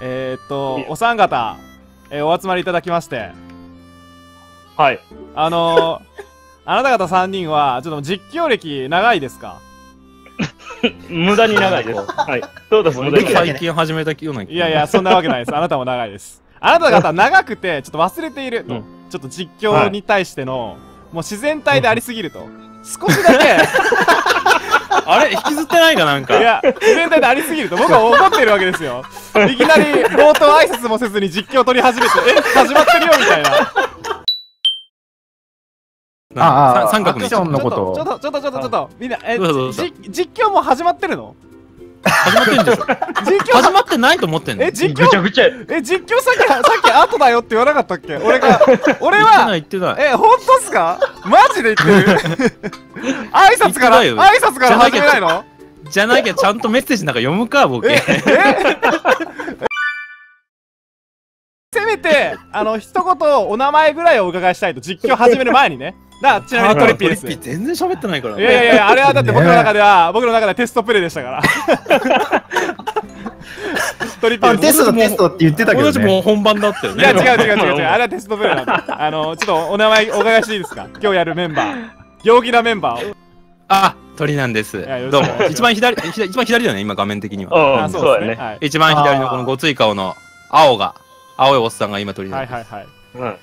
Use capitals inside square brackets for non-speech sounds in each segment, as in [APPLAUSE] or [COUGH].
えー、っと、お三方、えー、お集まりいただきまして、はい。あのー、[LAUGHS] あなた方3人は、ちょっと実況歴長いですか？[LAUGHS] 無駄に長いです。[LAUGHS] はい。そうです、無駄に長い。最近始めたような気いやいや、そんなわけないです。あなたも長いです。あなた方長くて、ちょっと忘れていると。うんちょっと実況に対しての、もう自然体でありすぎると。少しだけ、あれ引きずってないかなんか。いや、自然体でありすぎると僕は怒っているわけですよ。いきなり冒頭挨拶もせずに実況取り始めて、え、始まってるよみたいな。さああ、三角の位置アクションのこちょっと、と。ちょっと、ちょっと、ちょっと、ちょっと、みんな、え、どうぞどう。ぞじ実況もう始まってるの？始まってんでしょ実況始まってないと思ってんの？え、実況？ぐちゃぐちゃ。や。え、実況さっき、さっき後だよって言わなかったっけ？俺が、俺 [LAUGHS] 言ってないは、言ってない。え、本当っすか？マジで言ってる？挨拶から、挨拶から始めないの？じゃなきゃちゃんとメッセージなんか読むかボえ、ケえ [LAUGHS] せめて、あの、一言お名前ぐらいをお伺いしたいと、実況始める前にね。だちなみにトリッピーです。トリッピー全然喋ってないからいやいやいや、あれはだって僕の中では、僕の中ではテストプレイでしたから。[LAUGHS] トリッピ。テストテストって言ってたけどね。もう本番だったよねいや、違う違う違う違う。あれはテストプレイなんで。あの、ちょっとお名前お伺いしていいですか？今日やるメンバー。陽気なメンバーを。あ鳥なんですどうも一番左左一番左だよね今画面的にはうん、あそうやね。はい。一番左のこのごつい顔の青が青いおっさんが今鳥なんですはいはいはい。うん。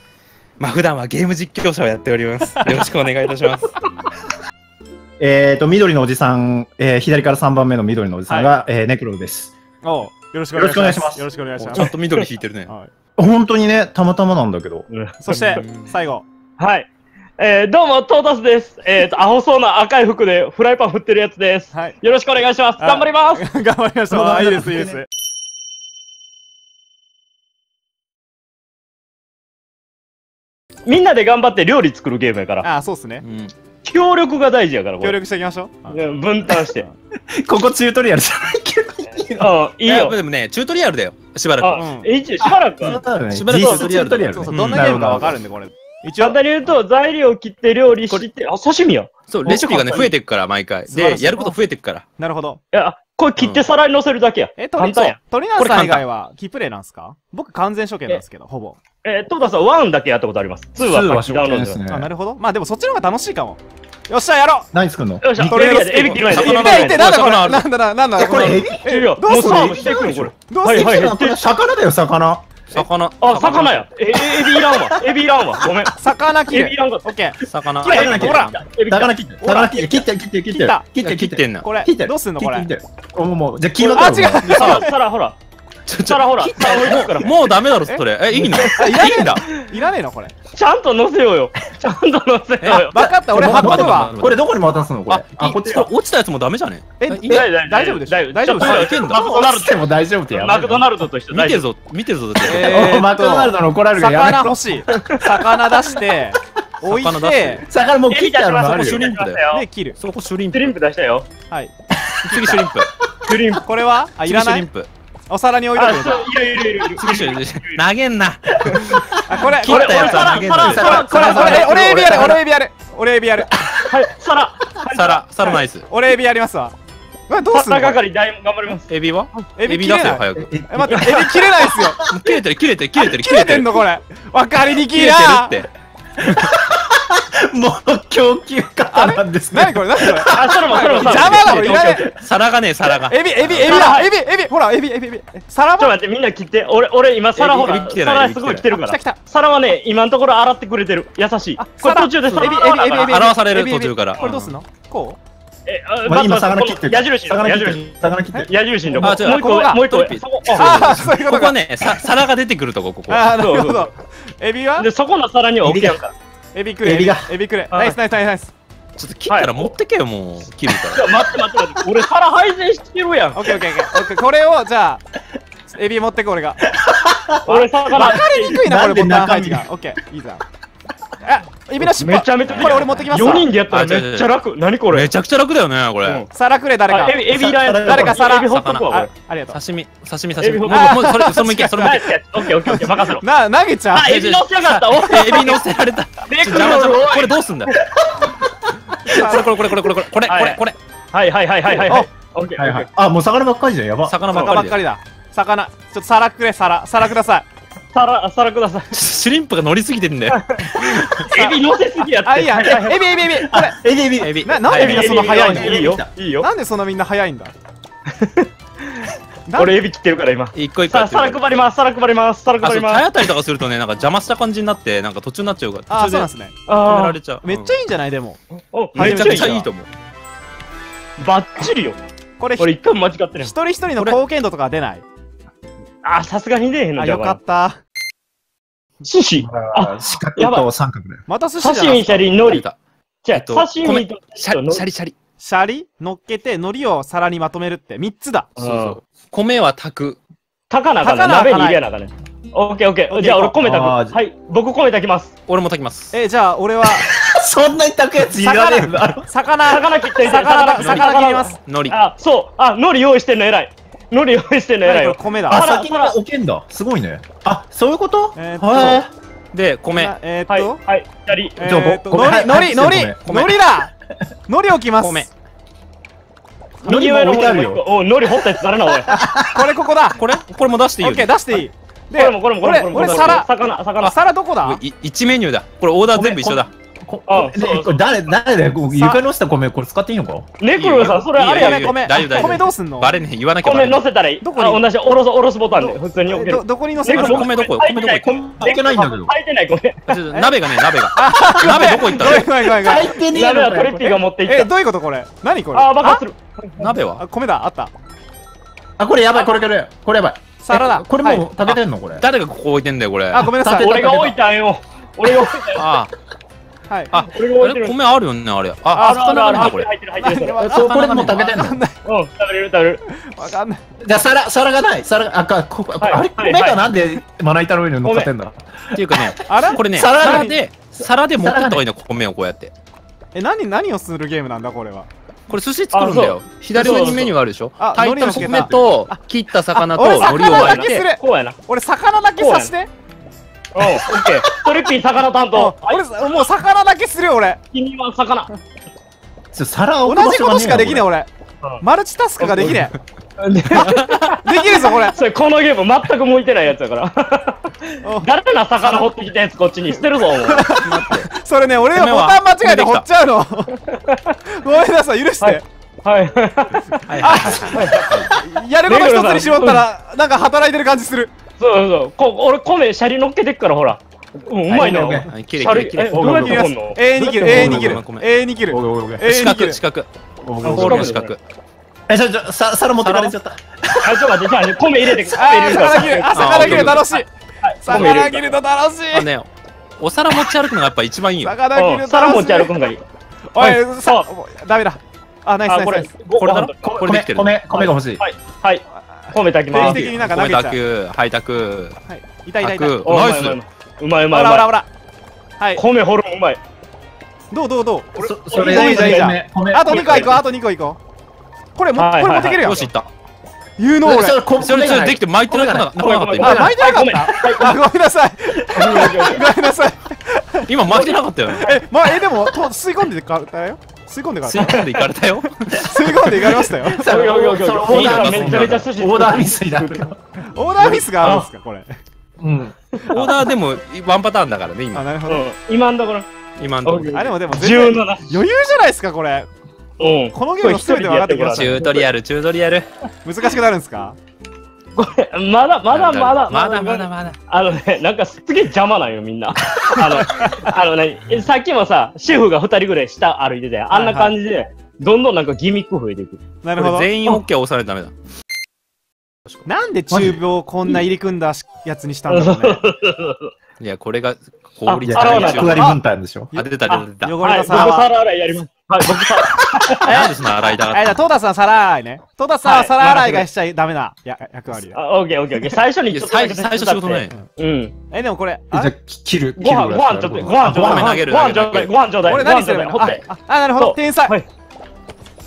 まあ普段はゲーム実況者をやっております [LAUGHS] よろしくお願いいたします [LAUGHS] えっと、緑のおじさん、えー左から3番目の緑のおじさんが、えーネクロです。おうよろしくお願いします。よよろしくお願いしますちゃん。と緑引いてるねはい本当にね、たまたまなんだけど。そして、最後。はい。えー、どうも、トータスです。えーと、アホそうな赤い服でフライパン振ってるやつです。はい。よろしくお願いします。あ頑張ります。[LAUGHS] 頑張りました。あいいです、いいです。みんなで頑張って料理作るゲームやから。あ、そうっすねう。ん協力が大事やから。協力していきましょう。うん分担して。[LAUGHS] ここチュートリアルじゃないけど。うん、いいよ。でもねチュートリアルだよしばらくしばらく。チュートリアルねしばらくチュートリアルどんなゲームかわかるんで、これ。一応簡、単に言うと、材料切って料理して、あ、刺身や。いそうレシピがね増えていくから毎回でやること増えていくからなるほど。や、これ切って皿に乗せるだけや。え、鳥簡単や。鳥なんさん以外は、キープレイなんすか？僕完全初見なんですけど、ほぼ。えー、トータスは1だけやったことあります。2はさっきダウンロードしですねあ、なるほど。まあでもそっちの方が楽しいかも。よっしゃ、やろう何作るの？よっしゃ、とりあえずエビ切る前で。魚のエビ切る前でいてなんだこれ？なんだな、なんだえ、これエビいや、どうする？の、これ。どうする？はいはいはい。これ魚だよ、魚。魚あ、魚や。え、えエビいらんわ。[LAUGHS] エビいらんわ。ごめん。魚切るエビい。らんかっオッケー。魚ほら魚切って、魚切って、切って、切って、切って切った、切って、切ってんなこれ切って、どうすんのこれ切って、切って。おもう、じゃあ、黄あ、違う。[LAUGHS] 皿、皿、ほら。[LAUGHS] ちょち皿、ほら。ょ皿置いてくから。もうダメだろそれえいいのいいんだいらねえのこれ。ちゃんと乗せようよ。ちゃんと乗せようよ。わかった、俺え運ぶわ待。これどこに渡すのこあれ。あ、こっち落ちたやつもダメじゃねえ、いいえ大丈夫大丈夫でしょ大丈夫ちょっといけんだマクドナル落ちても大丈夫ってやマクドナルドとして大丈夫。見てるぞ見てるぞマクドナルドの怒られるから魚欲しい。魚出して、置いてし、魚もう切ってあるのあそこシュ。リンプだよで、切る。そこシュリンプシュリンプ出したよ。はい。次シュリンプシュリンプ。これはあ、いらない次シュリンプお皿に置いとあ、くいるいるいるいる。次シュリンプ投げんな [LAUGHS] あ、これ、切ったやつは投げんな皿皿これ、これ、え俺エビやる、俺エビやる。俺エビやる。はい、皿。皿皿ナイス俺エビやりますわ。これどうすんの？皿これ係大頑張ります。エビは？エビ。出せよ早くええ、待って、エビ切れないっすよ。[LAUGHS] 切れてる切れてる切れてる切れてんのこれ。わかりに切れきいな。てるって [LAUGHS] もう供給方なんですね。何これ？何これ？あ、それもそれも邪魔だろ、いらね皿がね皿がえ。エビ、エビ、エビだエビ、エビ、ほら、エビ、エビ、エビ。え皿もちょっと待って、みんな切って。俺、俺今皿ほら皿すごい来てるから来た来。た。皿はね、今のところ洗ってくれてる。優しい。あ、これ皿途中で皿エビ、エビ、エビ、エビ。洗わされるエビエビ途中からこれどうすんの？こえ、あまあ今魚切ってる。矢印の矢魚切って印。る。魚切ってる。矢印のとこ。あ違うもう一個もう一個あそういうことか。ここはねさ皿が出てくるとこここああ、なるほそうそうど。エビは？で、そこの皿には置けやんから。エビくれ。エビがエビくれ。はいナイスナイスナイスナイス。ちょっと切ったら持ってけよもう切るかいや待って待って待って。俺皿配膳してるやん。オッケーオッケーオッケーオッケー。これを、じゃあ、エビ持ってく俺が。[LAUGHS] 俺魚。わかりにくいな、これボタン配置中が。オッケー、いいじゃん。あ、エビの尻尾。めちゃめちゃ。これ俺持ってきますわ4人でやったらめっちゃ楽。何これ？めちゃくちゃ楽だよねこれうん皿くれ、誰かあ。エビ、エビ。誰か皿エビほっとくわ、あこれ。ありがとう。刺身刺身刺身もうもうそれそれもいけ [LAUGHS] それもいナイスやつオッケーオッケーオッケー、任せろ。な、投げちゃう？あ、エビ乗せやがった。エビ乗せられたこれロどうすんだよ？これこれこれこれこれこれこれこれこれはいはいはいはいはいはい。オッケー。はいはい。あ、もう魚ばっかりじゃん。やば。魚ばっかりで魚ばっかりだ。魚ちょっと皿くれ皿皿ください皿、皿ください。シュリンプが乗りすぎてんだよ。[LAUGHS] エビ乗せすぎやって。あいいやエビエビエビこれエビエビエビ。ななんでみんなその早いのいいよ。いいよ。なんでそんなみんな早いんだ？[LAUGHS] 俺エビ切ってるから今。一個一個皿配ります。皿配ります。皿配ります。体当たりとかするとね、なんか邪魔した感じになって、なんか途中になっちゃうから。あそうなんですね止めらあれちゃう。めっちゃいいんじゃない？でもめちゃくちゃいいと思思う。う。バッチリよ。これ俺一回も間違ってない一。人一人の貢献度とか出ない？あ、さすがに出えへんのじゃあよかった寿司。あ、四角と三角で。また寿司じゃ刺身、シャリ、海苔。た。じゃあ、えっと刺身と、シャリ、シャリシャリ。シャリ？乗っけて海苔を皿にまとめるって3つだそうそう。米は炊く。炊かな？あか鍋に入れなあかんねオッケーオッケー。じゃあ俺米炊く。はい。僕米炊きます。俺も炊きます。えじゃあ俺は [LAUGHS] そんなに炊くやついらねえんだろ。魚魚切って魚魚切ります海苔。あ、そう。あ、海苔用意してんの偉い。海苔用意してんの偉いよ。米だ皿先に置けんだ。すごいね。あ、そういうこと？えーっとへで、米。はい。えーっとはい。シャリ。えじゃあごごめん海苔海苔海苔はい米海苔だ海苔置きます米。右上の置いてあるよおい、海苔掘ったやつ誰な、おい。こ [LAUGHS] これここだこれ？これも出していいオッケーよ。出していいでれもこれもこれもこれも。俺俺皿魚、魚。皿どこだ？い1メニューだ。これオーダー全部一緒だ。こあでこれ誰、誰だよ？床に落ちた米、これ使っていいのか？ネクロさん、それあれやね。米米大丈夫米どうすんの？バレねえ。言わなきゃバ米乗せたらいい。どこに？あ同じ、おろす、おろすボタンで、普通に置けるえど。どこに乗せますネクロ米どこ米どこ入ってないんだけど入ってない米。鍋がね、鍋が。[LAUGHS] 鍋どこ行ったの？入ってねえ鍋はのトリッピーが持っていった。えどういうことこれ？何これ？あー、爆発する。鍋は？あ米だあったあ、これやばい、これこれ。これやばい。皿だえこれはいもう食べてんのこれ？誰がここ置いてんだよ、これ。あごめんなさい俺が置いたんよ。俺が置いたよ。あはいあ。あ、あれ俺が置いてる。米あるよね、あれ。あ、あるある魚なんだ、あるこれ。入ってる入ってる。わそうこれもう食べてんの？うん、食べれる食べれる。わかんないじゃあ皿、皿がない？皿が、あ、か、こはいあれ、はい米がなんでまな板の上に乗っかってんだ？っていうかね、あれこれね、皿で、皿で持ってった方がいいの、米をこうやって。え何何をするゲームなんだこれは？これ寿司作るんだよ。左上にメニューがあるでしょあ炊いた米と、切った魚と、海苔を魚割いて。俺魚だけさしてうん、オッケー。トリッピー魚担あ当。はい、俺もう魚だけするよ俺。君は魚。皿同じことしかできねええ。俺うん。マルチタスクができねえ。[LAUGHS] できるぞこれ。[LAUGHS] それ、このゲーム全く向いてないやつやから。お誰な魚掘ってきたやつこっちに。捨てるぞ。[LAUGHS] それね俺がボタン間違えて掘っちゃうの。ごめんなさい許して、はい。はい。やること一つに絞ったらなんか働いてる感じするそうそうそう。こ俺、米、シャリ乗っけてっから、ほら。うまいな。はいシャリ、え。どうやって切ります。掘んの永遠に切る。永遠に切る。ごめんごめん永遠に切る。四角、四角。え、ちょ、ちょ、さ皿持ってかれちゃった。あ、ちょ待って、じゃあ、米入れて、米入れるから。魚切る。あ魚切る。楽しい。はい魚切ると楽しい。あね、お皿持ち歩くのがやっぱ一番いいよ。魚切るうん、皿持ち歩くんがいい。おはい。いさダメだ。あナイスナあ、これ。イス。これだろ？ごこれできてる。米、米が欲しい。はい、はい。米炊きます。定期的になんか投米げちゃう。はい。はい。痛い痛い痛い。ナイス。うまいうまいうまいうまい。ほらほらほら。はい。米掘るのうまい。どうどうどう？そそれいいじゃんい。いじゃん米米あと2個行こうあと2個行こう。これもはいこれ持ってけるやんよし、いった。有能俺。それ米それ、それできて巻いてなかった。なかった。今。あ巻いてなかった？あごめん。なさい。ごめんなさい。今巻いてなかったよ。えまあえでもと吸い込んでいかれたよ吸い込んでいかれた吸い込んでいかれたよ。[LAUGHS] 吸い込んでいかれましたよそれオーダーめちゃめちゃオーダーミスになるよ。オーダーミスがあるんですかこれうん。オーダーでもワンパターンだからね、あ今。なるほどうん、今んところ。今のところ。あでもでも全然17。余裕じゃないですかこれうん。このゲームの全て分かってきましたチュートリアル、チュートリアル。難しくなるんですか？これ、まだまだまだまだまだまだ。あのね、なんかすげえ邪魔なんよ、みんな。あの、あのね、さっきもさ、シェフが2人ぐらい下歩いてて、あんな感じで、どんどんなんかギミック増えていく。なるほどこれ全員 OK 押さないとダメだ。なんで中病こんな入り組んだやつにしたんだろうねいや、これが効率いや、あ洗わない役割分担でしょ。あ、出た出た出た。汚、れた皿洗いやります。はい、僕皿。[LAUGHS] なんでその洗いたあがれだトータスさん皿洗いねトータスさんははい皿洗いがしちゃダメなや役割だあ、オッケーオッケーオッケー。最初にちょっ最最初仕事ない。うん。えでもこれじゃああ、切る、ご飯、ご飯ちょっと、ご飯ちょうだい。ご飯投げるご飯ちょうだい。ご飯ちょうだい。俺何すればいいの？ご飯ちょうだいああなるほそうど天才はい。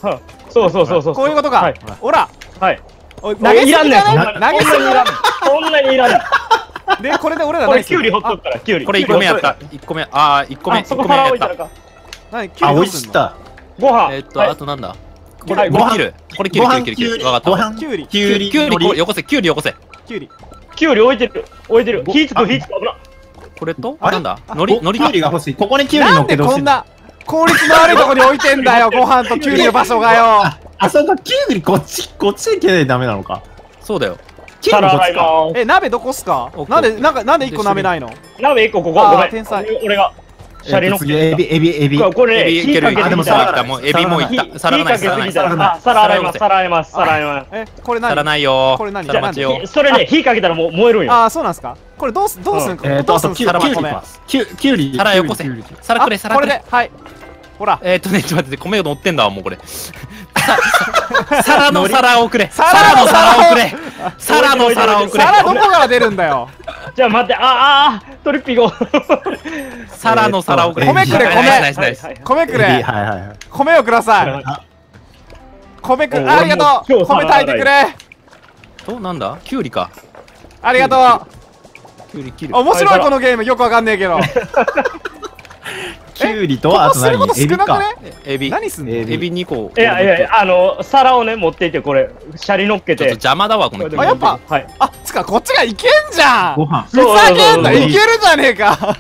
はいそうそうそうそう。こういうことかはい。ほらはい。おい投げすぎじゃい？ないらんねん投げすぎじゃない？そんなにいらん。でこれで俺らこれ、キュウリほっとくから、キュウリ。これ1個目やった。1個目、あー、1個目、あ、1そこ個目やった。何キュウあ、美味しった。ご飯。えっと、はいあとなんだ？こはいこれ切る。これ切るご飯切るわかった。ご飯きゅうりきゅうりきゅうりよこせ、きゅうりよこせ。きゅうりきゅうり置いてる。置いてる。ご火つく、あ火つく。危な。これと、あれ？なんだ？海苔、海苔かきゅうり。が欲しい。ここにきゅうりなんで乗っけてほしい。こんな？効率の悪いとこに置いてんだよご飯ときゅうりの場所がよあ、[LAUGHS] あ、そうか、きゅうりこっち、こっちで切らないとダメなのか。そうだよ。きゅうり皿洗いこっちか。まえ鍋どこっすか？なんでなんかなんで一個鍋ないの？す。鍋一個ここ。ごめん。天才俺俺が。シャリの次、エビ、エビ、エビ。これエビいける。火かけてあ、でもきたら皿いった。もうエビもいった。火皿ない、皿な皿洗います。皿洗います。皿洗います。えこれ皿何ないよ。これ何？皿待ちよ。それね、火かけたらもう燃えるんよ。ああそうなんすか？これどうすどうすんえっと、あと、どうすんすきゅうか米きゅうりか。きゅうきゅうり。皿よこせ皿くれ、皿くれ。れではいほらえーっとね、ちょっと待って、米が乗ってんだわ、もうこれ。ささ皿の皿をくれ。皿皿のの皿をくれ。皿の皿をくれ。皿どこから出るんだよじゃあ待って、ああ、トリッピーゴ。皿の皿をくれ。米くれ米。米くれはいはい。米をくださいあ米くおありがとう米炊いてくれと、なんだ？キュウリか。ありがとキュウリ切るう。面白いこのゲームよくわかんねえけど [LAUGHS] きゅうりと、こあと何エビか。エビ。何すんの？エビエビ2個。いやいやいや、あの、皿をね、持っていって、これ、シャリ乗っけて。ちょっと邪魔だわ、このあやっぱはい。あつかこっちがいけんじゃんご飯。ふざけんなそうそうそういけるじゃねえか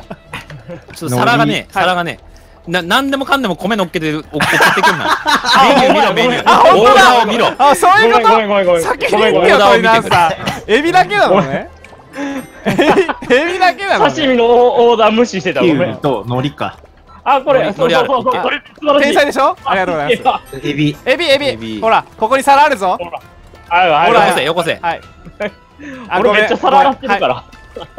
ちょっと皿がね、はい皿がね、な、なんでもかんでも米乗っけてる、[LAUGHS] 送ってくんな。メニュー見ろ、メニュー。あ本当オーダーだを見ろ。あそういうこごめんごめんごめんごめんと先に言ってよ鳥なんさエビだけなのねエビエビだけなのね刺身のオーダー無視してた。ごめん。と海苔か。あ、これ、そうそうそうこれ。天才でしょ？ありがとうございまます。エビ。すエビエビエビほらここに皿あるぞほら。はいはいほらよこせ、よこせ。はい [LAUGHS] 俺めっちゃ皿洗ってるかはいら。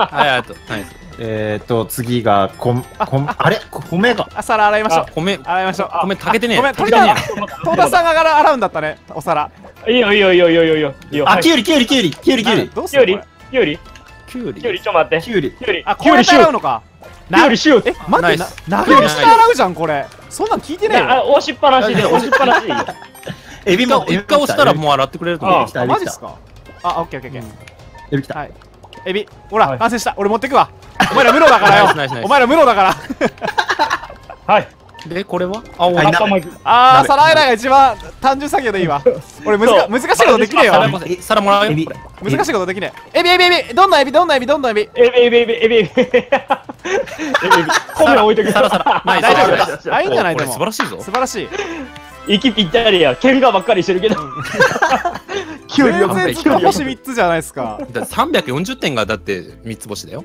はい、あと、ナイス。えっと、次が、こん、こん、あれ？米が。あ皿洗いましょう米、洗いましょう米炊けてねえ。ごめん炊けてねトータスさんが洗うんだったねお皿いいよいいよいいよいいよいいよ。あ、はいきゅうり、きゅうり、きゅうり、きゅうり、きゅうり。どうすきゅうりきゅうりえ。キュウリきゅうり、ちょ待って。きゅうり。きゅうり。あこうやってきゅうりしよう。洗うのかきゅうりしよう。え待って投げ押して？洗うじゃんこれ。そんなん聞いてねえよ。押しっぱなしで、[LAUGHS] 押しっぱなし。でいいよ。エビも、一回押したらもう洗ってくれると思う。あ。マジっすか？あオッケーオッケーオッケー。エビ来た。はい。エビほらはい。完成した。俺持ってくわ。お前ら無能だからよ。[LAUGHS] お前ら無能だから。はい。[LAUGHS] で、これは？青はいが。頭いく。あー鍋。皿洗いが一番単純作業でいいわ。俺むずか難しいことできねえよ皿もらうよ。難しいことできねえ。エビエビエビ。どんなエビどんなエビどんなエビエビ。エビエビエビエビ。エビエビ。米置いとけ。皿皿。ナイス。大丈夫ナイスですあいんじゃないでも素晴らしいぞ。素晴らしい息ぴったりや。喧嘩ばっかりしてるけど。全よ然星3つじゃないですかだ340点がだって三つ星だよ。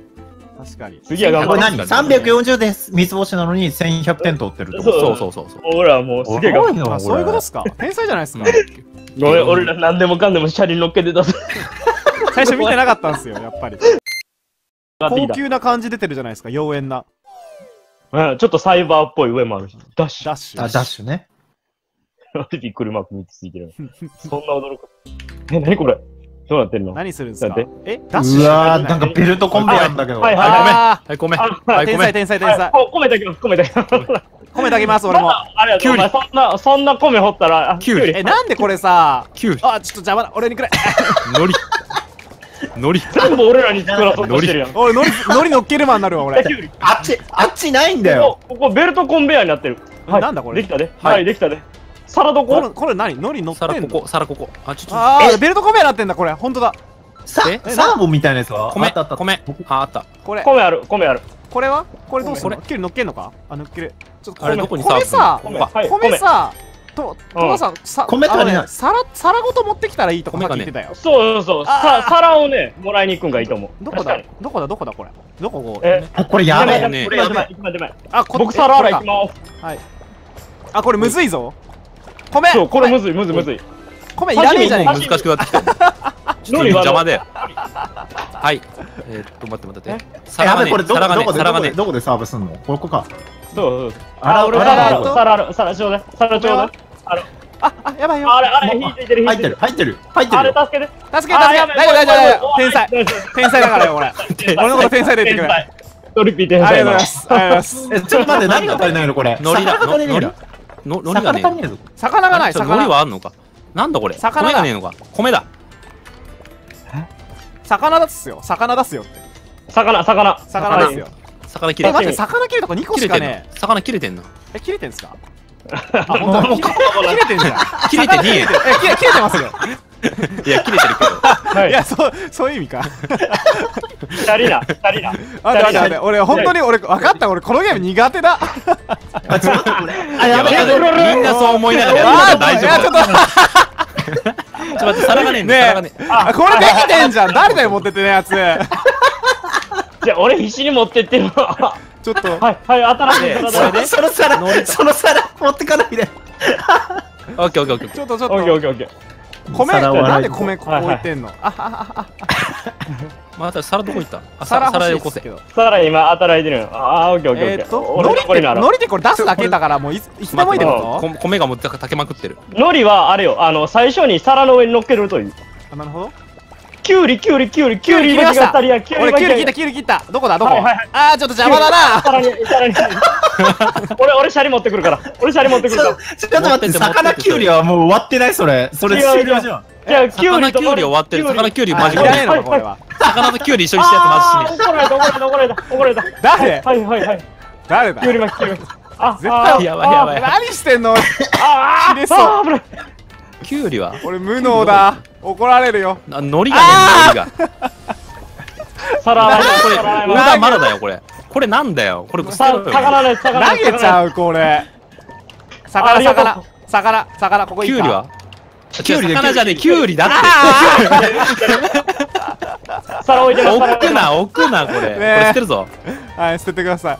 確かに次は頑張る。これ何 ?340 です。三つ星なのに1100点取ってるそうそうそうそう。俺らもうすげえ頑張る。そういうことっすか天才じゃないですかごめん、俺ら何でもかんでもシャリ乗っけてた。最初見てなかったんですよやっぱり高級な感じ出てるじゃないですか妖艶なうん、ちょっとサイバーっぽい上もあるし。ダッシュ。ダッシュあ、ダッシュね。びっくりマーク3つついてる。[LAUGHS] そんな驚く。え、なにこれ？どうなってるの？何するんですか？えダッシュうわー、なんかベルトコンベヤーだけど。はいはいあはい、米。あはい、ー天才米。天才天才はいこ米炊きます、米炊きます。米炊きます俺もありがとう。そんな、そんな米掘ったら、あきゅうりえなんでこれさキュウリ。あちょっと邪魔だ俺にくれのり。のり。全部俺らに作らそうとしてるやん。俺のりのり乗っけるマンになるわ俺。[LAUGHS] あっち、あっちないんだよ。ここ、ここベルトコンベヤーになってる。はい。なんだこれできたで。はいはい、できたで。皿どこ？れここれ何？のり乗ってんの？皿ここ、皿ここ。あ、ちょっと。あーベルトコメなってんだこれほんとださえ、サーモンみたいなやつは？米あったあった。、米。あ、あった。これ米ある、米ある。これは？これどうするこのキュウリ乗っけんのか？あ乗っけるちょっとあれ、米どこに米さここか。はい、米さとうん。トマさんさ米足りない。皿皿ごと持ってきたらいいとかさっき言ってたよ。そうそうそう。さ皿をね、もらいに行くんがいいと思う。どこだ？どこだ？どこだこれ？どここ？うえ、あ、これやべえ。やべえね。これやばい。行きまで前。あこ僕皿洗いきます。はい。あこれむずいぞ。米。そう、これむずずい、むずい、むずい。米いらねえじゃねえか。難しくなってきた。[LAUGHS] ちょっとの。りは邪魔で。はい。えーっと、待って待って。待って。や皿がね皿がねどこ、で、皿がね。どこで、。どこでサーブすんの？ここか。そう。そう。ああ、俺あ皿ある、あら皿ある、皿ちょうだい。皿ちょうだい。ある。ああやばいよあれ、あれ、引いてる、引いてる。入ってる、。入ってる、入ってあ。れ助けて。助けて助けて。大丈夫大丈夫大丈夫。天才。天才だからよ俺俺のこと天才で言ってくれ。トリッピー天ありがとうござい才ます。ありがとうございます。え、ちょっと待って、何が足りないのこれ？海苔だ。魚が足りねえの？な。ののりがね魚がないちょっと海苔魚はあんのか？なんだこれ？魚が。ねえのか？米だ。魚だっすよ。魚だっすよって。魚、魚。魚ですよ魚切れてんのえ待って魚切れとか2個切れてんのしかね魚切れてんのえ切れてんすか？[LAUGHS] あ、ほんとだ切れてんじゃん。[LAUGHS] 切れてねえよ。え、切れてますよ。[LAUGHS] いや、切れてるけど。はいい。や、そう、そういう意味か。二人な、二人な。待って待って待って、俺、本当に俺、分かった、俺、このゲーム苦手だ。あ、ちょっとこれ。あ、いややべえ、やべえ。みんなそう思いながらや大丈いや、ちょっ夫。と、ちょっと待って、皿がねえんだ、ね。あこれできてんじゃん。誰だよ、持ってってねやつ。じゃあ、俺必死に持ってってるわ。ちょっと、はい、はい、新しい皿だ。その皿、その皿持ってかないで。オッケーオッケーオッケー。ちょっと、ちょっオッケーオッと、ケーオッケー。米、なんで米ここ置いてんの？あ、あ、あ、また皿どこ行った？あ、皿皿皿よこせ。皿今働いてるの。あー、オッケーオッケーオッケー。えーっと、俺海苔って、海苔ってこれ出すだけだから、もういつ、いつでもいいってここ米がもう炊けまくってる。海苔はあれよ、あの、最初に皿の上に乗っけるという。とあ、なるほど。きゅうり、きゅうり、きゅうり、きゅうり切りました巻きが足りや、きゅうり俺、巻きがキュウリ切った、キュウリ切った。どこだ、どこ？はいはいはいあー、ちょっと邪魔だな。皿に、皿に。俺、俺、シャリ持ってくるから。俺、シャリ持ってくるから。ちょちょっと待って、魚きゅうりはもう終わってない、それ。それ終了じゃん。じゃあ、きゅうりと魚きゅうり終わってる。魚きゅうりマジであいのか、これは。魚ときゅうり一緒にしたやつマジ死ね。怒られた、怒られた、怒られた、怒られた。誰？はい、はい、はい。誰だ？きゅうり巻き、きゅうり巻き。あ、絶あ対やばいやばい何してんの？あー切れそうあー、危ない。きゅうりは？俺、無能だ。怒られるよ。な海苔がね、海苔が。[LAUGHS] 皿洗いこれ、皿洗いオーダーまだだよ、これ。これなんだよ。これ、さ魚ね、魚投げちゃう、これ。魚、魚。魚、魚、ここいいか？きゅうりは？きゅうりで魚じゃねえ、きゅうりだって。[LAUGHS] 皿置いてる、[LAUGHS] 皿置くな、置くな、これ。これ捨てるぞ。はい、捨ててください。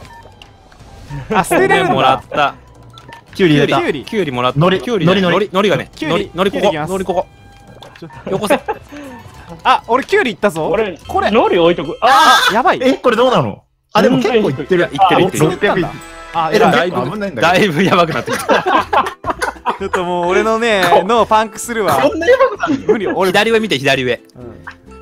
あ、捨てれるんもらだっ。た。きゅうり入れたきゅ。うりきゅうりもらった。海苔きゅうりね、海苔海苔、海苔がね。きゅうり海苔、海苔ここ。きゅうりここ。よこせ。あ、俺、キュウリいったぞ。俺、これ、海苔置いとく。あやばい。え、これどうなの？あ、でも結構いってる。いってるいってる。600いっあ、え、でも偉い結構危ないんだいぶやばくなってきた。ちょっともう、俺のね、脳パンクするわど。。こんなやばくなる無理、俺、左上見て、左上。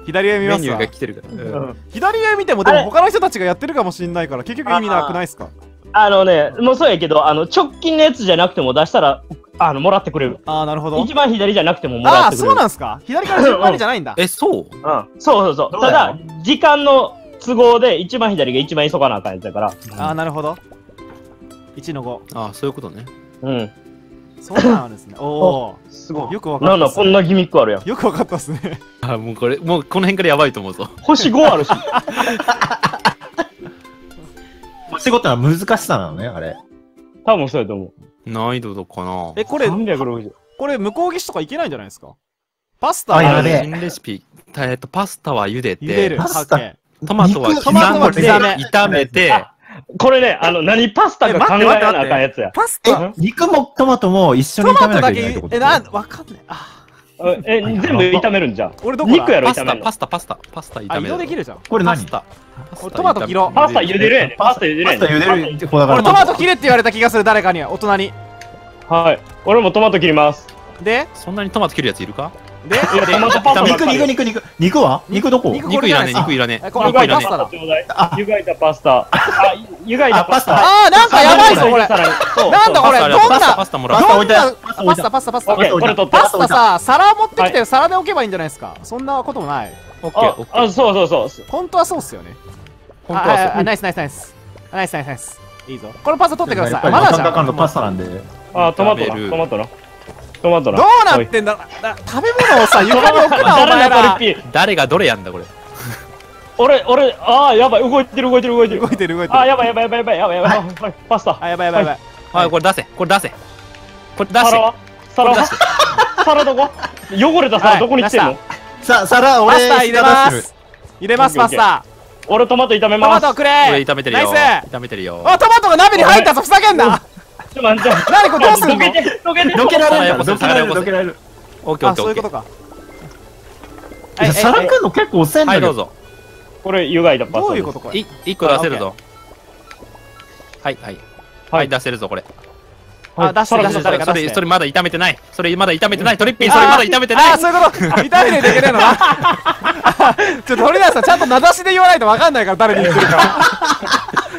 左上見ますわメニューが。来てるから。うんうん左上見ても、であれ？も他の人たちがやってるかもしんないから、結局意味なくないっすか？あのね、もうそうやけど、あの、直近のやつじゃなくても出したら、あの、もらってくれる。あー、なるほど。一番左じゃなくてももらってくれる。そうなんすか？左から順番にじゃないんだ。[LAUGHS] え、そう？うん。そうそうそう。どうだよただ、時間の都合で一番左が一番急がなあかんやつだから。あー、なるほど。1の5。ああ、そういうことね。うん。そうなんですね。[LAUGHS] おおすごー。よくわかなんだ、ったっすね。こんなギミックあるやん。よくわかったっすね。[LAUGHS] あもうこれ、もうこの辺からやばいと思うぞ。星5あるし。お仕事は難しさなのね、あれ。多分そうやと思う。難易度どうかなえ、これ、360。これ、向こう岸とかいけないんじゃないですか？パスタあやべえ新レシピ。えっと、パスタは茹で茹でる。て、パスタトマトは肉刻んで、炒めて、あこれね、あの、何パスタか考えなあかんやつやー。パスえタ、肉もトマトも一緒にト炒めなきゃマトだけいけないってことえ、なん、わかんない。あえ、全部炒めるんじゃん。俺どこだ？肉やろパスタ、炒めるのパスタ、パスタ、パスタあ、炒める移動できるじゃん。これ何？パスタ。トマト切ろうパスタ茹でるやねん。パスタ茹でるやねん。パスタ茹でるって子だから。俺トマト切れって言われた気がする、誰かに。大人に。はい。俺もトマト切ります。で、そんなにトマト切るやついるか？で、トマトパスタ肉、肉、肉、肉。肉は？肉どこ？肉肉いらねえ、肉いらねえ。えこれ肉いらねパスタだちょうだいあ湯がいたパスタ。あ、湯がいたパスタ。あなんかやばいぞ、これ。なんだこれどんなパスタ、パスタもらどんなパスタパスタ、パスタ、パスタ。さ、皿持ってきはて、皿で置けばいいんじゃないですか。そんなこともない。オッケー、オッケあ、ー。あそうそうそう。本当はそうっすよね。本当はそうナイスナイスナイス。ナイスナイスナイス。いいぞ。このパスタ取ってください。まだじゃん。パスタなんで。あ、トマトな。食べるトマトな。トマトな。どうなってんだ？だ食べ物をさ、床に置くな、[LAUGHS] お前ら誰がどれやんだ、これ。俺、俺、あー、やばい、動いてる動いてる動いてる動。いてる動いてる。あー、やばいやばいやばいやばいやばいやばいやばい。パスタ。あ、やばいやばいやばい。はい、これ出せ、これ出せ。これ出して。皿は？[LAUGHS] 皿どこ？汚れた皿どこに来てんの？さ、皿、俺、パスタ入れます。入れます、パスタ。俺トマト炒めトます。マトくれこれ炒めてるよ。ナイス炒めてるよ。あ、トマトが鍋に入ったぞ、ふざけんなちょっと待って。何これどうすんの？どけて、どけて。どけられるどけられる、どけられる。あ、オッケーオッケー。そういうことか。いや皿くんの結構遅いんだはい、けど。どうぞ。これ湯がいたパス。どういうことこれ？い、一個出せるぞ。はい、はい。ははいい、出せるぞ、これ。あ、出して皿出して誰かそれ、出してそれまだ炒めてない。それまだ炒めてない。トリッピー、それまだ炒めてないあー、。そういうこと。炒めないといけないの？な。[LAUGHS] ちょっと鳥谷さん、ちゃんと名指しで言わないとわかんないから、誰に言ってるか。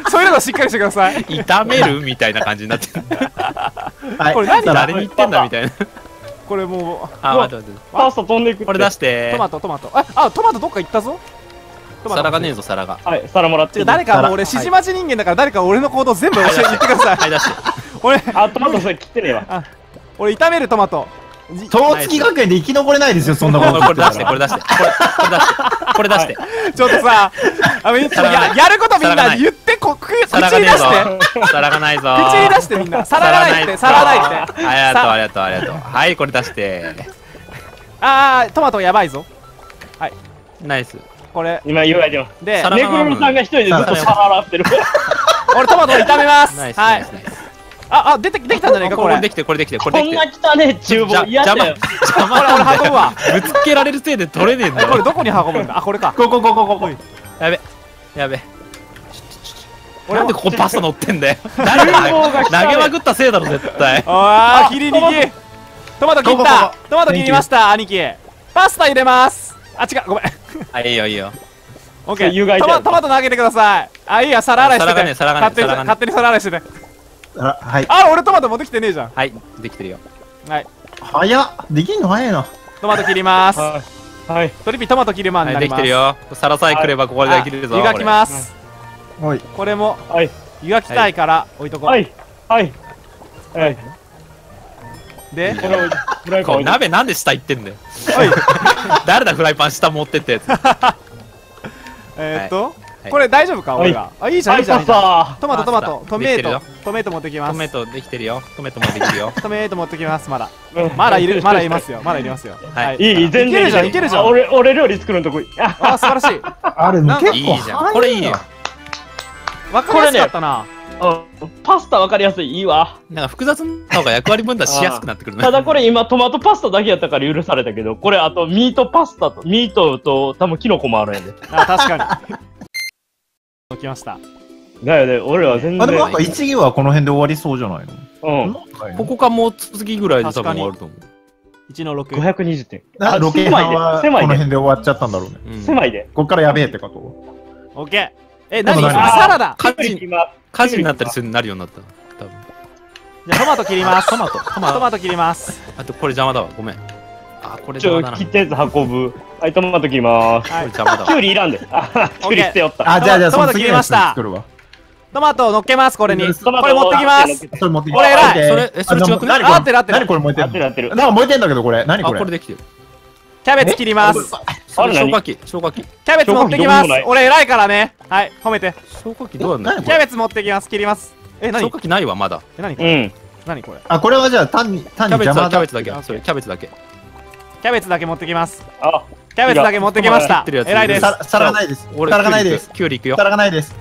そういうのしっかりしてください。炒めるみたいな感じになってる。はいこれ何？皿誰に言ってんだみたいな。これもあ、うわ待って待って。パスタ飛んでいくって。これ出しう、てト。マト、トマト。あ、あ、トマトどっか行ったぞ。トマト皿がねえぞ、皿が。はい、皿もらって。誰かもう俺、指示待ち人間だから誰か俺の行動全部教えて言ってください。はい、出して。俺あ、トマトそれ切ってねえわ。俺炒めるトマトじ東月学園で生き残れないですよ、そんなこ。ことれこれ出して、これ出して。これ、出して。これ出して。[LAUGHS] ちょっとさあみんなややることみんな言ってこく口に皿がねえ出してぞ。皿がないぞ。口に出してみんな皿がないって皿ないってありがとう、ありがとう、ありがとう。はい、これ出して。あートマトやばいぞナイス。これ今言われてます。で皿ネクロロさんが一人でずっと皿洗ってる。[LAUGHS] 俺トマト炒めますはいスナイス。ああ出てできたんじゃないかこれ。これできて、これできて、これできこんなて。汚ねえ厨房嫌だよ。邪魔これ俺運ぶわぶつけられるせいで取れねえんだこれどこに運ぶんだ？あこれか。ここ、ここ、ここ。やべ。やべ。俺なんでここパスタ乗ってんだよ。誰が厨房が汚い。投げまくったせいだろ、絶対。あー切りにきトマト。切っこここたこ。トマト切りました兄貴。パスタ入れます。あ違うごめん。あ、いいよ、いいよ。オッケー。ト湯がいてある。マトマト投げてください。あいいや皿洗いしてて。勝手に皿洗いしててあはい。あ俺トマト持ってきてねえじゃんはい、できてるよ。はい早っ。できんの早いな。トマト切りますはい。はい。トリピトマト切るマンには、ないりますできてるよ。皿さえ来ればここでできるぞ。湯がきますはい。これもはい。湯がきたいから置いとこうはい。はい。はい。でこれをフライパン鍋なんで下行ってんだよ。[LAUGHS] 誰だ、フライパン下持ってってやつ。[LAUGHS] えーっとはいこれ大丈夫かはい。俺らあいいじゃんはいい、いじゃんいいじゃん。さトマトトマト。トメイト。トメイト持ってきます。トメトできてるよ。トメトもできるよ。トメイト持ってきますまだ。あ。まだいるまだいますよ。まだいますよ。はい。い。い、全然いけるじゃん。いけるじゃんあ俺、俺料理作るのとこ。ああ素晴らしい。あれ、結構いいじゃん。これいいよ。わかりやすかったな。うん。パスタわかりやすい、いいわ。なんか複雑な方が役割分担しやすくなってくるね。ただこれ今トマトパスタだけやったから許されたけど、これあとミートパスタと、ミートと多分キノコもあるんやで。あ確かに。起きましただよね、俺は全然。あ、でもなんか一義はこの辺で終わりそうじゃないうん。のここかもう続きぐらいで多分終わると思う。1の6 520点。あなロケはこ狭いで、の辺で終わっちゃったんだろうね。うん狭いで。こっからやべえってこと？オッケーえ何？サラダ火事今火事になったりするなるようになった。多分。じゃあトマト切りますトマト、トマト。トマト切りますあとこれ邪魔だわ。ごめん。あ、これちょ邪魔だな。こ切ったやつ運ぶ。はい、トマト切りまーす。れはい。邪魔だわ。キュウリいらんで。あ、キュウリ捨てよった。あ、じゃあじゃあトマト切りました。トマトを乗っけますこれに。トマトこれ持ってきます。それ持ってきこれ偉い。てそれえそれ違くないあ何これ？合ってる合ってる。何これ？燃えてる合ってる。なんか燃えてんだけどこれ。何あ、これ？これできてる。キャベツ切ります。それあれ何消火器、消火器。キャベツ持ってきます。俺偉いからね。はい褒めて。消火器どうやんの？何キャベツ持ってきます。切ります。え何？消火器ないわ、まだ。え何これ？うん。何これ？あ、これはじゃあ単に、単にキャベツだ、邪魔だ。キャベツだけ。それ、キャベツだけ。キャベツだけ持ってきます。あ、キャベツだけ持ってきました偉いですさ皿がないです。俺、皿がないです。キュウリ行くよ。皿がないです。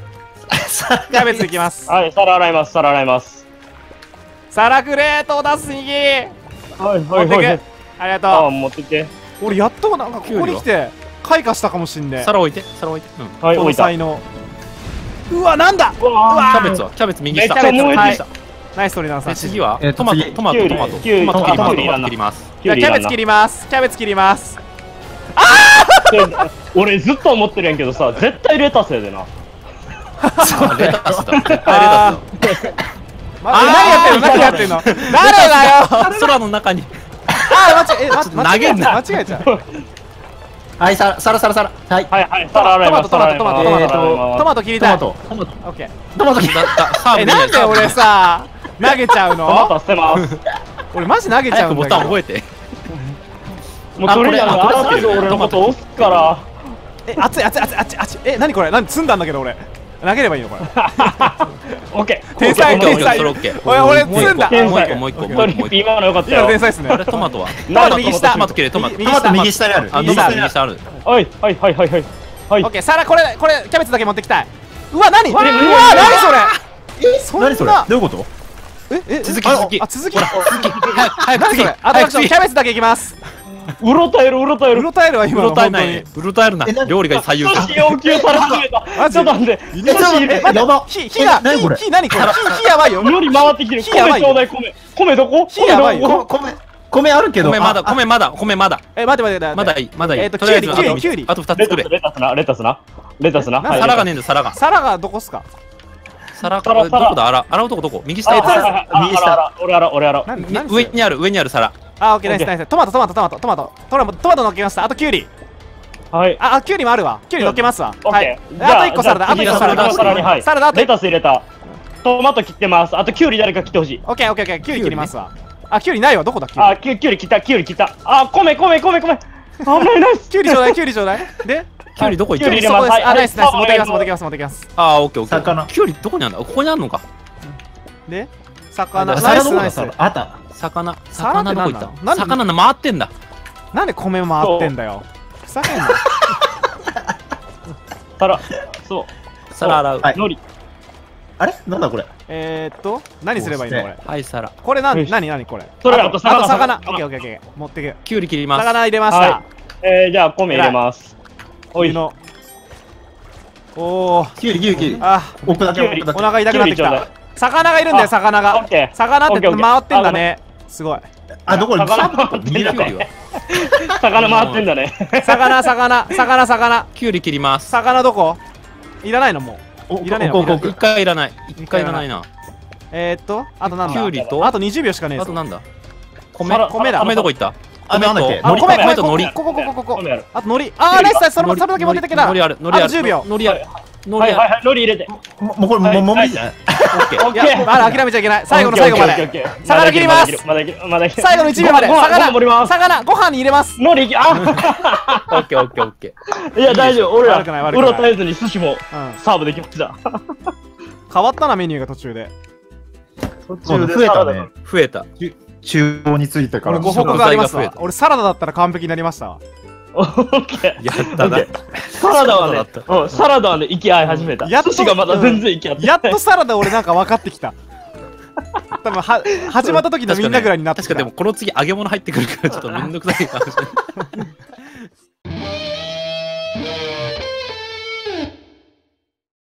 [LAUGHS] キャベツいきますはい、皿洗います、皿洗います。皿クレートを出すにぎはい、持ってくはい。ありがあ、と持ってきて。う俺やっとなんかここに来て開花したかもしんねえ皿置いて、皿置いて。うん。はい、置いた。才能うわなんだうわうわキャベツはキャベツ右下。めっちゃ燃えてはいきた。ナイストリナーさんで次は？えっとトマト、次トマト、トマト。キュウリトマト切ります。キャベツ切りりますキャベツ切ります [LAUGHS] 俺ずっと思ってるやんけどさ、絶対レタスやでな。あレタスだ。[LAUGHS] 絶対レタあま何やってんの何やってんの誰だよスだ。空の中に。あ間違え間違え投げんな間違えちゃうはい、さ皿、皿、皿。はい。はいはい、皿洗います。トマトトマトトマト皿洗いますトマト切りたいトマト。トマト。オッケートマト。だだサーブえなんで俺さ投げちゃうトマトの捨てます。[LAUGHS] 俺マジ投げちゃ早くボうんだけどタン覚えて。もうとりあえず、あこれああと俺のこと。押すから。え熱い熱い熱い熱い熱い。え何これ？何積んだんだけど俺。投げればいいのこれ。[LAUGHS] オッケー。天才天才。俺積んだ。もう一個もう一個もう一個。今のよかったよ。天。才っすね。あれトマトは？トマト右下。トマト切れトマト。右トマト。右下にある。右下右下ある。はいはいはいはいはい。はい。オッ。ケー。皿これこれキャベツだけ持ってきたい。うわ何？うわえ何それ？そんな。何それ？どういうこと？ええ続きあ続き。あ続き。早く早く次れアトラクション早く次キャベツだけいきますうろたえるうろたえる。うろたえるわ今うろの本当にたえない。ねうろたえるな。料理が最優先。要求され始めた。マジちょっと待って。え、ちょっと待って、やば。火火がえ何これ？火火何これ？火火やばいよ。料理回ってきてる。火やばいよ。米ちょうだい米。米どこ？火やばいよ。米米、米あるけど。米まだあ米まだ米まだ。え待って待って待って。まだいいまだいい。えーととりあえずあとキュウリキュウリ。三つあと二つレタ作れ。スレタスなレタスな。レタスな。皿がねえんだ皿が。皿がどこっすか？皿皿皿。どこだ洗う洗うとこどこ。右あ下右下あらあら俺あら俺あら。上にある上にある皿あオッケーナイスナイス。トマトトマトトマトトマト。トマトトマト乗っけました。あとキュウリ。はい。ああキュウリもあるわ。キュウリ乗っけますわ。オッはい。ケー。あと一個サラダあと一個サラダ。サラダあとレタス入れた。トマト切ってます。あと、キュウリ誰か切ってほしい。オッケーオッケーオッケーキュウリ切りますわ。あキュウリないわ。どこだキュウリあ、キュキュウリ切った、キュウリ切った。あ、米、米、米、米。あ、ナイナイス。キュウリちょうだいキュウリちょうだい。で？[LAUGHS] キュウリどこ行っキュウリたの入れます。はい。そこですあナイスナイス。はい。持ってきますはい持ってきます持ってきます。あー、オッケーオッケー。魚。キュウリどこにあるんだここにあるのか。で？魚。ナイスナイス。あった。魚。皿って魚どこ行っ何なのなんた魚回ってんだ。なんで米回ってんだよ。ふざけんな。[LAUGHS] 皿、そ皿洗う。あれ？なんだこれ？えーっと何すればいいのこれ？はい、皿。これなよし。何何これ？それああとと魚。あと魚オ魚ッケーオッケーオッケー。持ってくキュウリ切ります。魚入れました。はえー、じゃあ、米入れます。お湯。の。おおキュウリキュウリキュウリ。あお。腹痛くなってきた魚がいるんだよあ魚が。オッケー。魚って回ってんだねすごい。あ、どこに？魚回ってんだね。魚魚魚魚キュウリ切ります。魚どこ？いらないのもう。た。いらねえの一回いらない。一回いらないな。えーっとあとなんだ？キュウリと？あと20秒しかねえぞ。あとなんだ？米？皿米だ。米どこ行った？あ、なんだっけ？あ海苔米米と海苔。ここここここ米あと海苔あーナイスナイスそれもそれだけ持ってってけな海苔ある。海苔ある。あと10秒。海苔ある。海苔ある。はいはいはい、海苔入れて。ももうこれ、もう、もう無理じゃない？オッケー。いやオッケー。まだ諦めちゃいけない最後の最後までで魚切りますまだいける、まだいける。最後の1秒まで魚盛ります。魚ご飯に入れます海苔いけ、あ [LAUGHS] オッケーオッケーオッケー。いや、大丈夫。俺ら、悪くない悪くないうろたえずに寿司もうんサーブできました。変わったなメニューが途中で途そうだ増えたね。増えた。厨房についてから。俺ご報告あります食材が増えたわ俺サラダだったら完璧になりました。やったな。サラダはねサラダだ、うん、サラダはね、息合い始めた。やっと寿司がまだ全然息合ってやっとサラダ俺なんか分かってきた。多分は [LAUGHS] 始まった時のみんなぐらいになってきた。確かでもこの次揚げ物入ってくるからちょっとめんどくさいかもしれない。